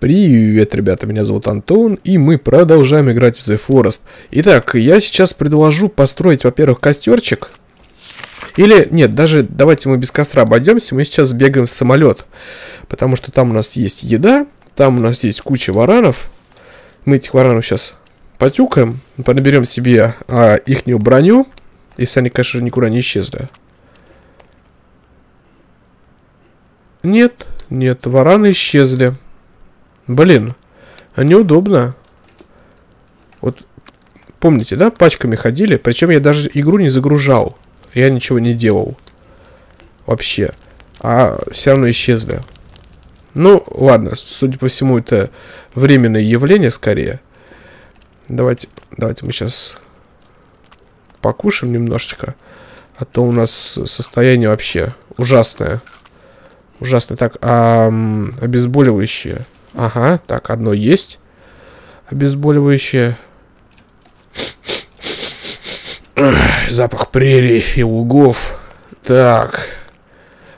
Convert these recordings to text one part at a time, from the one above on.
Привет, ребята, меня зовут Антон, и мы продолжаем играть в The Forest. Итак, я сейчас предложу построить, во-первых, костерчик. Или, нет, даже давайте мы без костра обойдемся, мы сейчас бегаем в самолет. Потому что там у нас есть еда, там у нас есть куча варанов. Мы этих варанов сейчас потюкаем, понаберем себе а, ихнюю броню, если они, конечно, никуда не исчезли. Нет, нет, вараны исчезли. Блин, а неудобно. Вот, помните, да, пачками ходили? Причем я даже игру не загружал. Я ничего не делал. Вообще. А все равно исчезли. Ну, ладно, судя по всему, это временное явление скорее. Давайте, давайте мы сейчас покушаем немножечко. А то у нас состояние вообще ужасное. Ужасное. Так, а обезболивающее. Ага, так, одно есть. Обезболивающее. запах прерий и лугов. Так.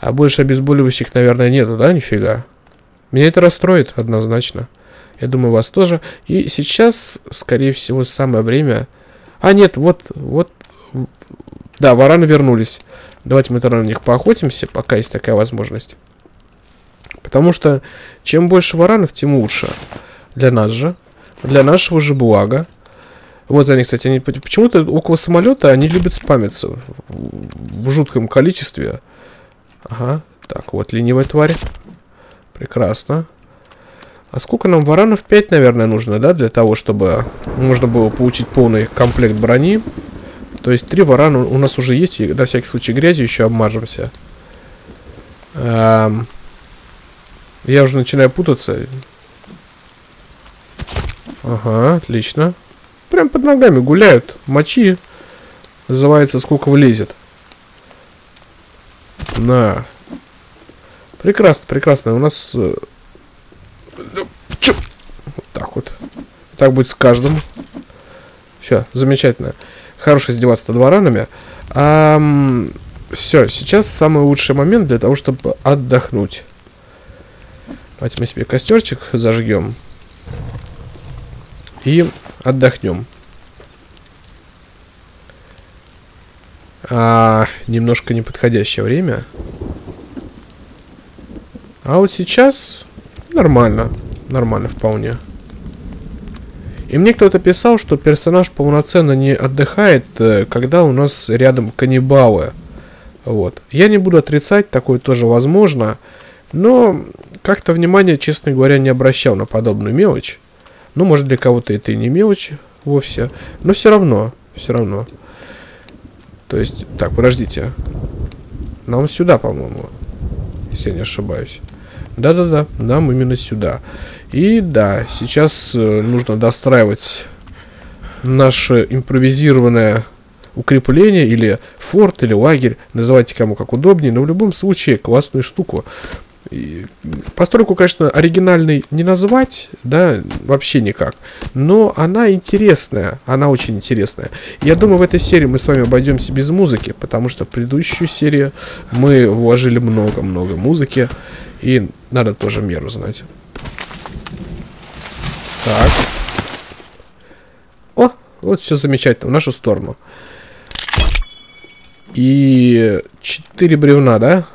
А больше обезболивающих, наверное, нету, да, нифига? Меня это расстроит однозначно. Я думаю, вас тоже. И сейчас, скорее всего, самое время... А, нет, вот, вот... Да, вараны вернулись. Давайте мы тогда на них поохотимся, пока есть такая возможность. Потому что чем больше варанов, тем лучше. Для нас же. Для нашего же блага. Вот они, кстати, они почему-то около самолета они любят спамиться в, жутком количестве. Ага, так, вот ленивая тварь. Прекрасно. А сколько нам варанов? 5, наверное, нужно, да, для того, чтобы можно было получить полный комплект брони. То есть три варана у нас уже есть, и на всякий случай грязью еще обмажемся. Эм, я уже начинаю путаться. Ага, отлично. Прям под ногами гуляют. Мочи. Называется, сколько влезет. На. Прекрасно, прекрасно. У нас... Э, вот так вот. Так будет с каждым. Все, замечательно. Хорошо издеваться над варанами. А, все, сейчас самый лучший момент для того, чтобы отдохнуть. Давайте мы себе костерчик зажгем. И отдохнем. А, немножко неподходящее время. А вот сейчас нормально. Нормально вполне. И мне кто-то писал, что персонаж полноценно не отдыхает, э, когда у нас рядом каннибалы. Вот. Я не буду отрицать, такое тоже возможно. Но как-то внимания, честно говоря, не обращал на подобную мелочь. Ну, может, для кого-то это и не мелочь вовсе. Но все равно, все равно. То есть, так, подождите. Нам сюда, по-моему. Если я не ошибаюсь. Да-да-да, нам именно сюда. И да, сейчас э, нужно достраивать наше импровизированное укрепление или форт или лагерь. Называйте кому как удобнее, но в любом случае классную штуку. Постройку, конечно, оригинальной не назвать, да, вообще никак. Но она интересная, она очень интересная. Я думаю, в этой серии мы с вами обойдемся без музыки, потому что в предыдущую серию мы вложили много-много музыки, и надо тоже меру знать. Так. О, вот все замечательно, в нашу сторону. И четыре бревна, да?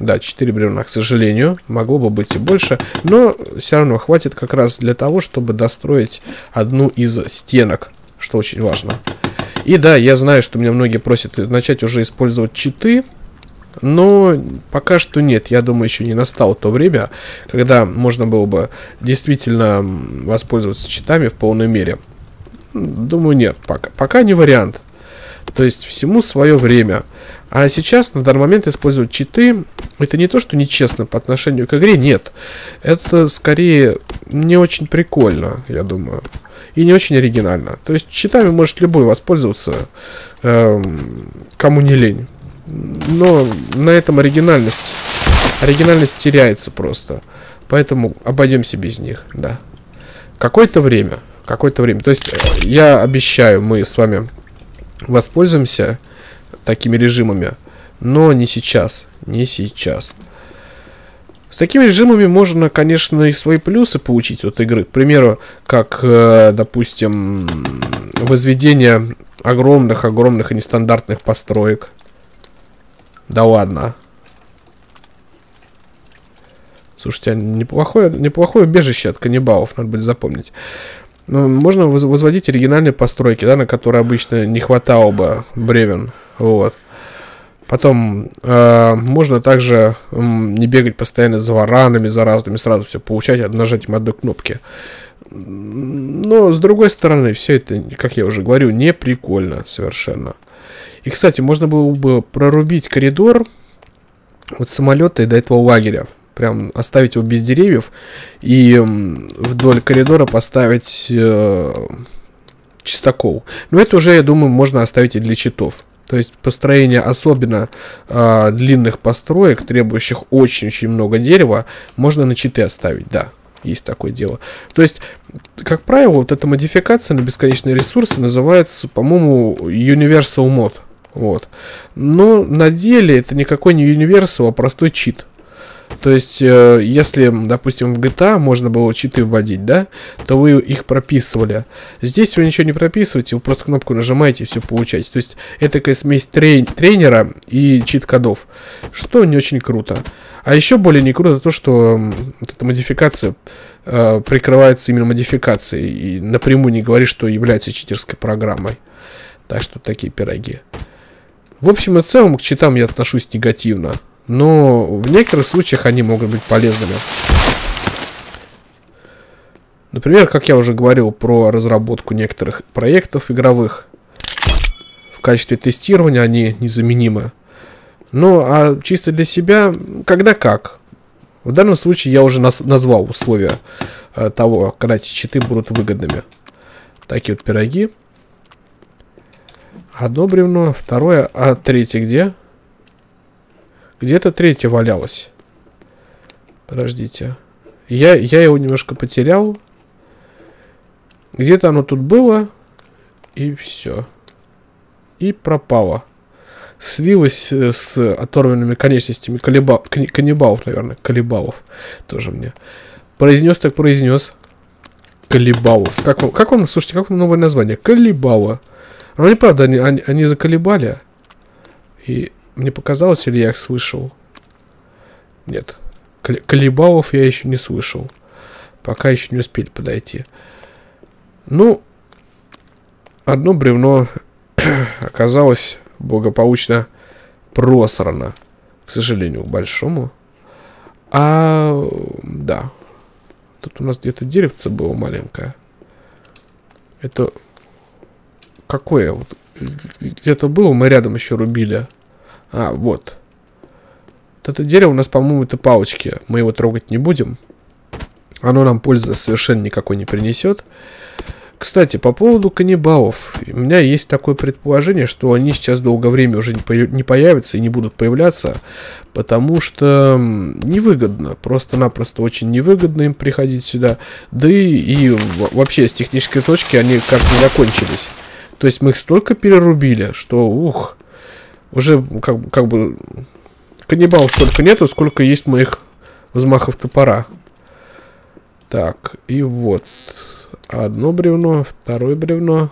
Да, 4 бревна, к сожалению. Могло бы быть и больше. Но все равно хватит как раз для того, чтобы достроить одну из стенок. Что очень важно. И да, я знаю, что меня многие просят начать уже использовать читы. Но пока что нет. Я думаю, еще не настало то время, когда можно было бы действительно воспользоваться читами в полной мере. Думаю, нет. Пока, пока не вариант. То есть всему свое время. А сейчас, на данный момент, использовать читы, это не то, что нечестно по отношению к игре, нет. Это скорее не очень прикольно, я думаю. И не очень оригинально. То есть читами может любой воспользоваться, эм, кому не лень. Но на этом оригинальность, оригинальность теряется просто. Поэтому обойдемся без них, да. Какое-то время, какое-то время. То есть я обещаю, мы с вами воспользуемся такими режимами. Но не сейчас. Не сейчас. С такими режимами можно, конечно, и свои плюсы получить от игры. К примеру, как, э, допустим, возведение огромных-огромных и нестандартных построек. Да ладно. Слушайте, а неплохое, неплохое убежище от каннибалов, надо будет запомнить. Ну, можно возводить оригинальные постройки, да, на которые обычно не хватало бы бревен. Вот. Потом э, можно также э, не бегать постоянно за варанами, за разными, сразу все получать нажатием одной кнопки. Но с другой стороны, все это, как я уже говорю, не прикольно совершенно. И, кстати, можно было бы прорубить коридор от самолета и до этого лагеря. Прям оставить его без деревьев и вдоль коридора поставить э, чистокол. Но это уже, я думаю, можно оставить и для читов. То есть построение особенно э, длинных построек, требующих очень-очень много дерева, можно на читы оставить, да. Есть такое дело. То есть, как правило, вот эта модификация на бесконечные ресурсы называется, по-моему, Universal Mod. Вот. Но на деле это никакой не Universal, а простой чит. То есть, э, если, допустим, в GTA можно было читы вводить, да, то вы их прописывали. Здесь вы ничего не прописываете, вы просто кнопку нажимаете и все получаете. То есть, это такая смесь трей тренера и чит-кодов, что не очень круто. А еще более не круто то, что вот эта модификация э, прикрывается именно модификацией и напрямую не говорит, что является читерской программой. Так что такие пироги. В общем и целом к читам я отношусь негативно. Но в некоторых случаях они могут быть полезными. Например, как я уже говорил про разработку некоторых проектов игровых. В качестве тестирования они незаменимы. Ну, а чисто для себя, когда как. В данном случае я уже нас назвал условия э, того, когда эти читы будут выгодными. Такие вот пироги. Одно бревно, второе, а третье где? Где-то третье валялось. Подождите. Я, я его немножко потерял. Где-то оно тут было. И все. И пропало. Слилось с оторванными конечностями колеба, каннибалов, наверное. Колебалов. Тоже мне. Произнес так произнес. Колебалов. Как вам, как вам, слушайте, как вам новое название? Колебала. Но неправда, они, они, они заколебали. И мне показалось, или я их слышал? Нет. Колебалов я еще не слышал. Пока еще не успели подойти. Ну, одно бревно оказалось благополучно просрано. К сожалению, к большому. А, да. Тут у нас где-то деревце было маленькое. Это... Какое? Вот, где-то было, мы рядом еще рубили. А, вот. Вот это дерево у нас, по-моему, это палочки. Мы его трогать не будем. Оно нам пользы совершенно никакой не принесет. Кстати, по поводу каннибалов. У меня есть такое предположение, что они сейчас долгое время уже не, по не появятся и не будут появляться, потому что невыгодно. Просто-напросто очень невыгодно им приходить сюда. Да и, и вообще с технической точки они как не закончились. То есть мы их столько перерубили, что ух... Уже как, как бы каннибалов столько нету, сколько есть моих взмахов топора. Так, и вот. Одно бревно, второе бревно.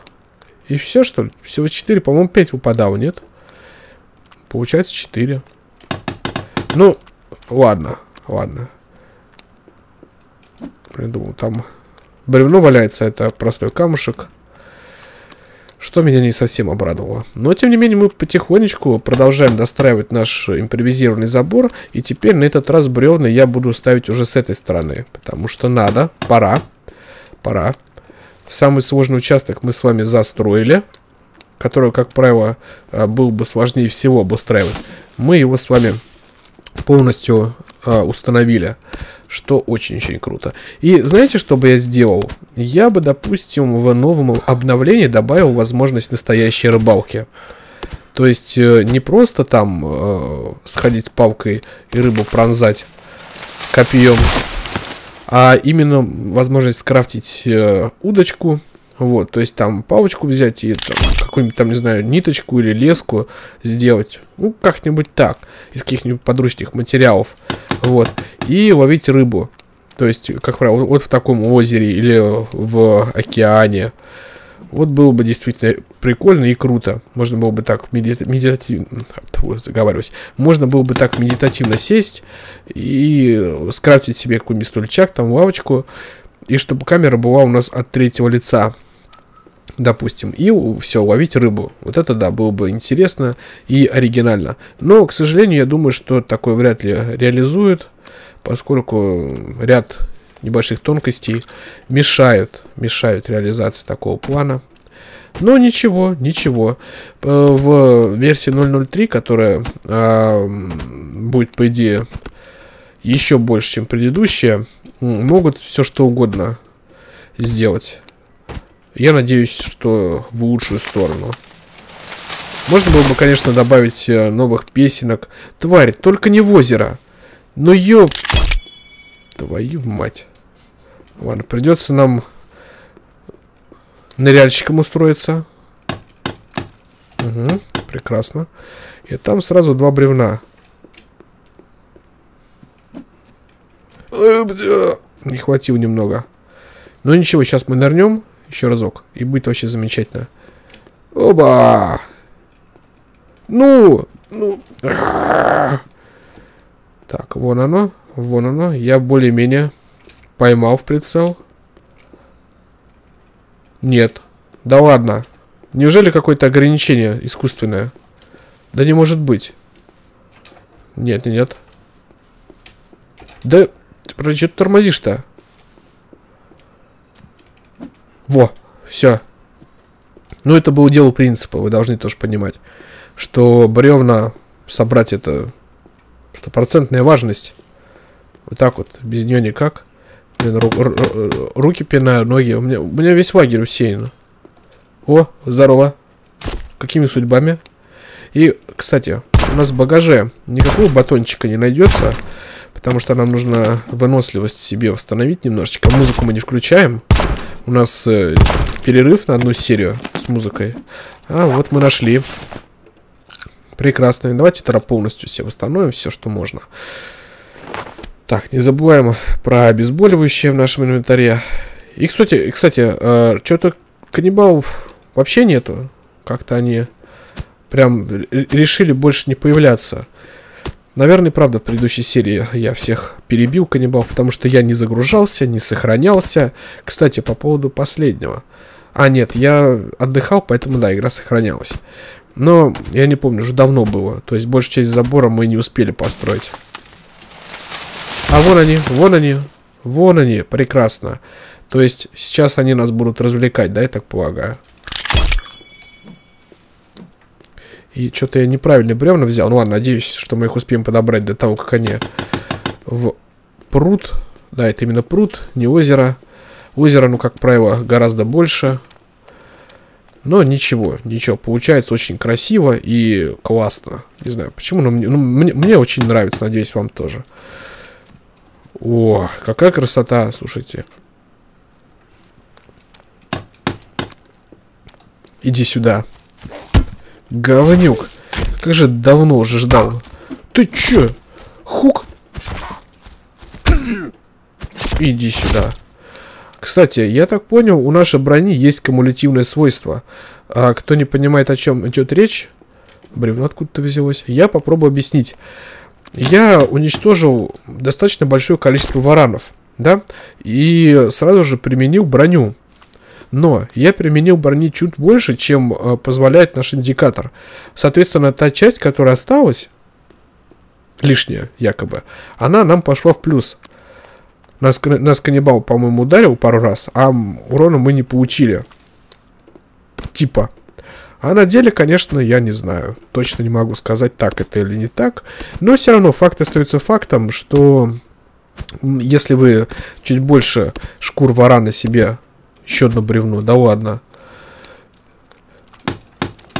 И все, что ли? Всего 4, по-моему, 5 выпадало, нет? Получается 4. Ну, ладно, ладно. Я думал, там бревно валяется, это простой камушек что меня не совсем обрадовало. Но, тем не менее, мы потихонечку продолжаем достраивать наш импровизированный забор, и теперь на этот раз бревна я буду ставить уже с этой стороны, потому что надо, пора, пора. Самый сложный участок мы с вами застроили, который, как правило, а, был бы сложнее всего обустраивать. Мы его с вами полностью а, установили что очень-очень круто. И знаете, что бы я сделал? Я бы, допустим, в новом обновлении добавил возможность настоящей рыбалки. То есть э, не просто там э, сходить палкой и рыбу пронзать копьем, а именно возможность скрафтить э, удочку, Вот, то есть там палочку взять и какую-нибудь там, не знаю, ниточку или леску сделать. Ну, как-нибудь так, из каких-нибудь подручных материалов. Вот, и ловить рыбу. То есть, как правило, вот в таком озере или в океане. Вот было бы действительно прикольно и круто. Можно было бы так меди- медитативно... заговариваюсь. Можно было бы так медитативно сесть и скрафтить себе какой-нибудь стульчак, там лавочку, и чтобы камера была у нас от третьего лица допустим, и все, ловить рыбу. Вот это, да, было бы интересно и оригинально. Но, к сожалению, я думаю, что такое вряд ли реализует, поскольку ряд небольших тонкостей мешают, мешают реализации такого плана. Но ничего, ничего. Э, в версии 003, которая э, будет, по идее, еще больше, чем предыдущая, могут все что угодно сделать. Я надеюсь, что в лучшую сторону. Можно было бы, конечно, добавить э, новых песенок. Тварь, только не в озеро. Ну ёп... Твою мать. Ладно, придется нам ныряльщиком устроиться. Угу, прекрасно. И там сразу два бревна. Не хватило немного. Ну ничего, сейчас мы нырнем еще разок. И будет вообще замечательно. Оба! Ну! Ну! Так, вон оно. Вон оно. Я более-менее поймал в прицел. Нет. Да ладно. Неужели какое-то ограничение искусственное? Да не может быть. Нет, нет. Да, ты что тормозишь-то? Во, все. Ну, это было дело принципа, вы должны тоже понимать, что бревна собрать это стопроцентная важность. Вот так вот, без нее никак. Блин, ру ру руки пинаю, ноги. У меня, у меня весь лагерь усеян. О, здорово. Какими судьбами? И, кстати, у нас в багаже никакого батончика не найдется, потому что нам нужно выносливость себе восстановить немножечко. Музыку мы не включаем. У нас э, перерыв на одну серию с музыкой. А, вот мы нашли. Прекрасно. Давайте тогда полностью все восстановим, все, что можно. Так, не забываем про обезболивающее в нашем инвентаре. И, кстати, кстати э, что-то каннибалов вообще нету. Как-то они прям решили больше не появляться. Наверное, правда, в предыдущей серии я всех перебил каннибалов, потому что я не загружался, не сохранялся. Кстати, по поводу последнего. А, нет, я отдыхал, поэтому, да, игра сохранялась. Но я не помню, уже давно было. То есть большую часть забора мы не успели построить. А вон они, вон они, вон они, прекрасно. То есть сейчас они нас будут развлекать, да, я так полагаю. И что-то я неправильно бревна взял. Ну ладно, надеюсь, что мы их успеем подобрать до того, как они в пруд. Да, это именно пруд, не озеро. Озеро, ну, как правило, гораздо больше. Но ничего, ничего. Получается очень красиво и классно. Не знаю, почему, но мне, ну, мне, мне очень нравится. Надеюсь, вам тоже. О, какая красота, слушайте. Иди сюда. Говнюк. Как же давно уже ждал. Ты чё? Хук? Иди сюда. Кстати, я так понял, у нашей брони есть кумулятивное свойство. А кто не понимает, о чем идет речь, бревно откуда-то взялось, я попробую объяснить. Я уничтожил достаточно большое количество варанов, да, и сразу же применил броню. Но я применил брони чуть больше, чем э, позволяет наш индикатор. Соответственно, та часть, которая осталась, лишняя якобы, она нам пошла в плюс. Нас, нас каннибал, по-моему, ударил пару раз, а урона мы не получили. Типа. А на деле, конечно, я не знаю. Точно не могу сказать, так это или не так. Но все равно факт остается фактом, что если вы чуть больше шкур варана себе еще одно бревно. Да ладно.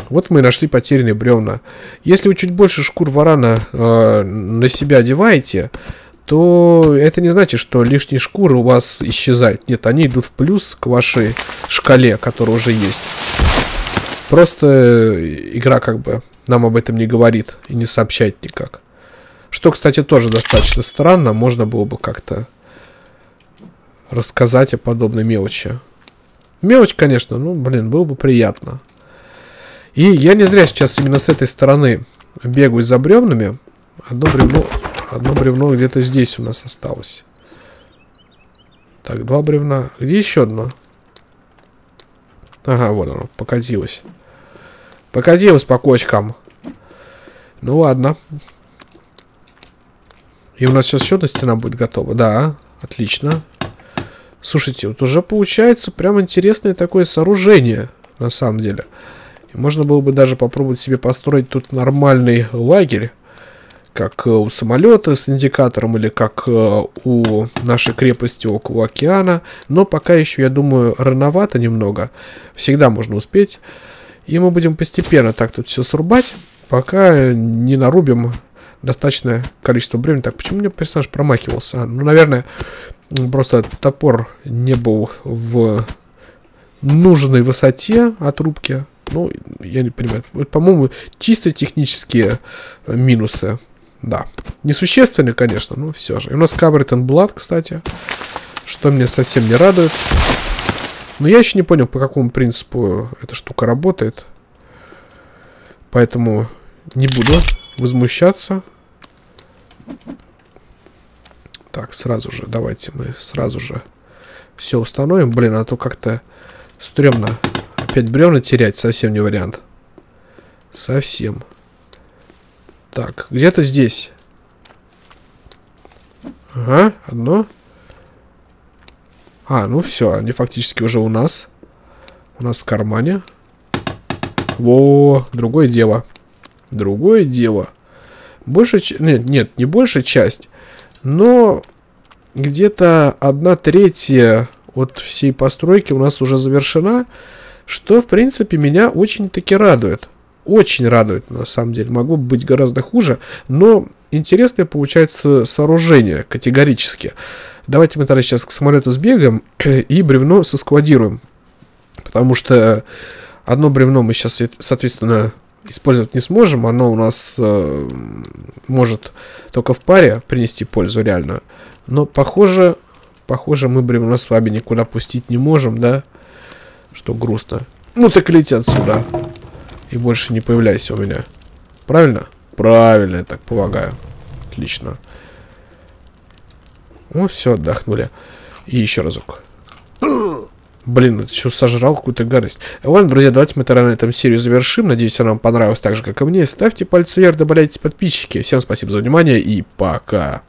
Вот мы и нашли потерянные бревна. Если вы чуть больше шкур варана э, на себя одеваете, то это не значит, что лишние шкуры у вас исчезают. Нет, они идут в плюс к вашей шкале, которая уже есть. Просто игра как бы нам об этом не говорит и не сообщает никак. Что, кстати, тоже достаточно странно. Можно было бы как-то рассказать о подобной мелочи. Мелочь, конечно, ну, блин, было бы приятно. И я не зря сейчас именно с этой стороны бегаю за бревнами. Одно бревно, одно бревно где-то здесь у нас осталось. Так, два бревна. Где еще одно? Ага, вот оно, покатилось. Покатилось по кочкам. Ну ладно. И у нас сейчас еще одна стена будет готова. Да, отлично. Слушайте, вот уже получается прям интересное такое сооружение, на самом деле. Можно было бы даже попробовать себе построить тут нормальный лагерь, как э, у самолета с индикатором или как э, у нашей крепости около океана. Но пока еще, я думаю, рановато немного. Всегда можно успеть. И мы будем постепенно так тут все срубать, пока не нарубим достаточное количество времени. Так, почему у меня персонаж промахивался? А, ну, наверное, просто топор не был в нужной высоте отрубки. Ну, я не понимаю. По-моему, чисто технические минусы. Да. Несущественные, конечно, но все же. И у нас in Blood, кстати. Что меня совсем не радует. Но я еще не понял, по какому принципу эта штука работает. Поэтому не буду возмущаться. Так, сразу же, давайте мы сразу же все установим. Блин, а то как-то стрёмно. Опять бревна терять совсем не вариант. Совсем. Так, где-то здесь. Ага, одно. А, ну все, они фактически уже у нас. У нас в кармане. Во, другое дело. Другое дело. Больше... Нет, нет, не большая часть. Но где-то одна третья от всей постройки у нас уже завершена. Что, в принципе, меня очень-таки радует. Очень радует, на самом деле. Бы быть гораздо хуже. Но интересное получается сооружение, категорически. Давайте мы тогда сейчас к самолету сбегаем и бревно соскладируем. Потому что одно бревно мы сейчас, соответственно, использовать не сможем. Оно у нас э, может только в паре принести пользу реально. Но похоже, похоже мы бревно с вами никуда пустить не можем, да? Что грустно. Ну так лети отсюда. И больше не появляйся у меня. Правильно? Правильно, я так полагаю. Отлично. Ну, все, отдохнули. И еще разок. Блин, это еще сожрал какую-то гадость. Ладно, друзья, давайте мы тогда на этом серию завершим. Надеюсь, она вам понравилась так же, как и мне. Ставьте пальцы вверх, добавляйтесь подписчики. Всем спасибо за внимание и пока.